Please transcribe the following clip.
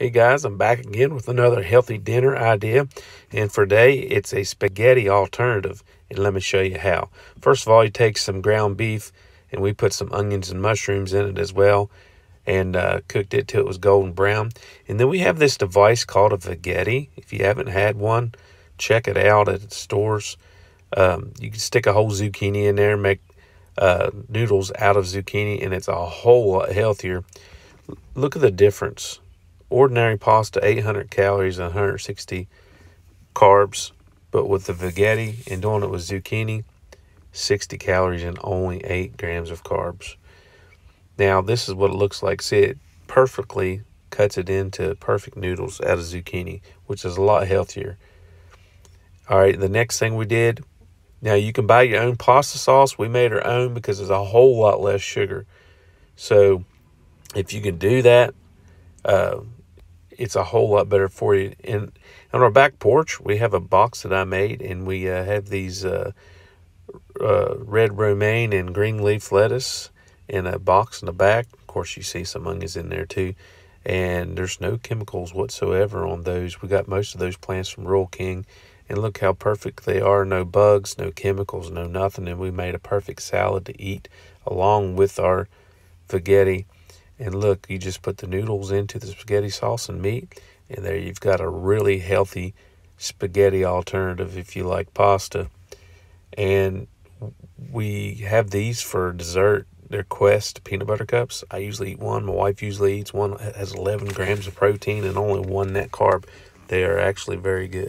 Hey guys, I'm back again with another healthy dinner idea. And for today, it's a spaghetti alternative. And let me show you how. First of all, you take some ground beef and we put some onions and mushrooms in it as well and uh, cooked it till it was golden brown. And then we have this device called a Veggetti. If you haven't had one, check it out at stores. Um, you can stick a whole zucchini in there and make uh, noodles out of zucchini, and it's a whole lot healthier. Look at the difference ordinary pasta 800 calories and 160 carbs but with the veggetti and doing it with zucchini 60 calories and only 8 grams of carbs. Now this is what it looks like. See it perfectly cuts it into perfect noodles out of zucchini which is a lot healthier. All right the next thing we did now you can buy your own pasta sauce. We made our own because there's a whole lot less sugar. So if you can do that uh, it's a whole lot better for you. And on our back porch, we have a box that I made, and we uh, have these uh, uh, red romaine and green leaf lettuce in a box in the back. Of course, you see some onions in there too. And there's no chemicals whatsoever on those. We got most of those plants from Rural King. And look how perfect they are. No bugs, no chemicals, no nothing. And we made a perfect salad to eat along with our spaghetti. And look, you just put the noodles into the spaghetti sauce and meat, and there you've got a really healthy spaghetti alternative if you like pasta. And we have these for dessert. They're Quest peanut butter cups. I usually eat one. My wife usually eats one. It has 11 grams of protein and only one net carb. They are actually very good.